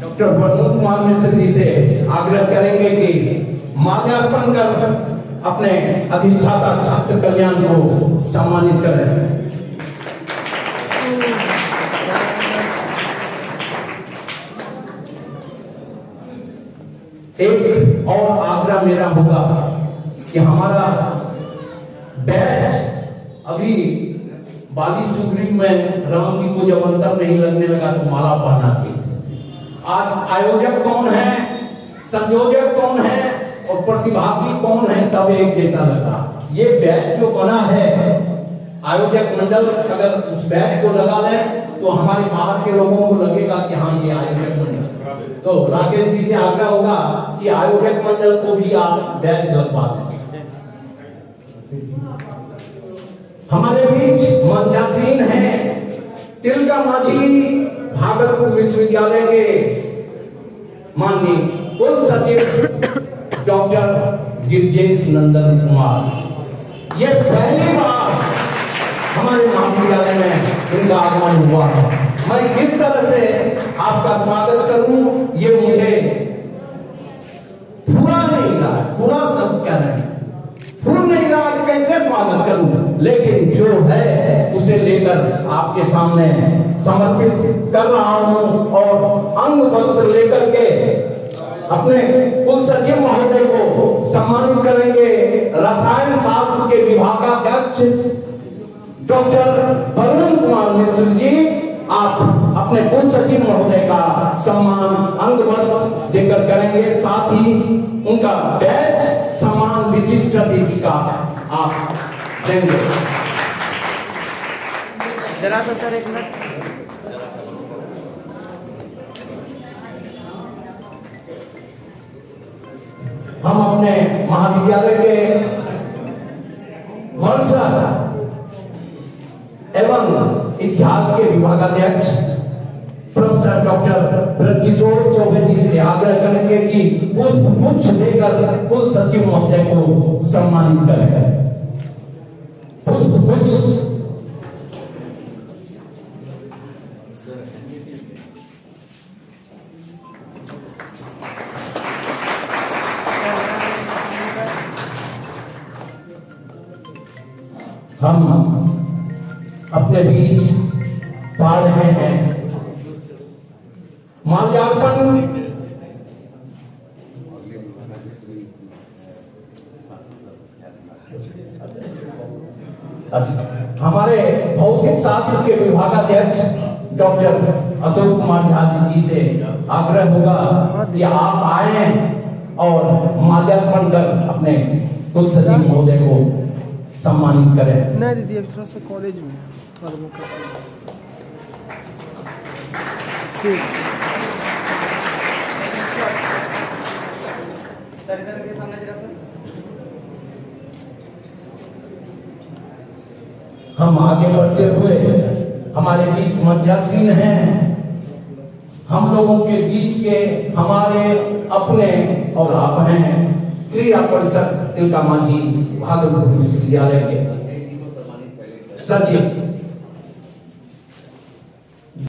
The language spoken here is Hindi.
डॉक्टर कुमार मिश्र जी से आग्रह करेंगे कि माल्यार्पण कर अपने अधिष्ठाता छात्र कल्याण को सम्मानित करें। एक और आग्रह मेरा होगा कि हमारा बैच अभी बाली सुग्रीव में राम जी को जब अंतर नहीं लगने लगा तो माला पहना थी। आज आयोजक कौन है? संयोजक कौन है? और प्रतिभागी कौन है? सब एक जैसा लगा। ये बैच जो बना है, आयोजक मंडल अगर उस बैच को लगा ले तो हमारे बाहर के लोगों को लगेगा कि हाँ ये आयोजक मंडल तो राकेश जी से आग्रह होगा कि आयोजक मंडल को भी आप बैच लगवा दें हमारे बीच मंचासीन है। तिलका माझी भागलपुर विश्वविद्यालय के माननीय कुल सचिव डॉक्टर गिरजेश नंदन कुमार। ये पहली बार हमारे महाविद्यालय में इनका आगमन हुआ मैं किस तरह से आपका स्वागत करूँ, ये मुझे पूरा नहीं था, पूरा सब क्या नहीं फूल नहीं रहा कैसे स्वागत करूँ। लेकिन जो है, उसे लेकर आपके सामने समर्पित कर रहा हूँ और अंग वस्त्र लेकर के अपने कुल सचिव महोदय को सम्मानित करेंगे रसायन शास्त्र के विभागाध्यक्ष डॉक्टर वरुण कुमार मिश्र जी। आप अपने कुल सचिव महोदय का सम्मान, अंग वस्त्र देकर करेंगे। साथ ही उनका बैच सम्मान विशिष्ट अतिथि का आप देंगे जरा सा सर एक मिनट हम अपने महाविद्यालय के वंशज एवं इतिहास के विभागाध्यक्ष, प्रोफेसर डॉक्टर ब्रजकिशोर चौबे जी से आग्रह करेंगे कि पुष्प गुच्छ देकर कुल सचिव महोदय को सम्मानित करें। पुष्प हम अपने बीच पा रहे हैं। माल्यार्पण अच्छा हमारे भौतिक शास्त्र के विभागाध्यक्ष डॉक्टर अशोक कुमार झा जी से आग्रह होगा कि आप आए और माल्यार्पण कर अपने कुल सचिव महोदय को सम्मानित करें। नहीं दीदी अभी थोड़ा सा कॉलेज में है, थोड़ा वो कर ठीक सर इधर के सामने जरा सर हम आगे बढ़ते हुए हमारे बीच मध्यासीन हैं। हम लोगों के बीच के हमारे अपने और आप हैं। क्रीड़ा परिषद तिलका मांझी भागलपुर विश्वविद्यालय के। सचिव।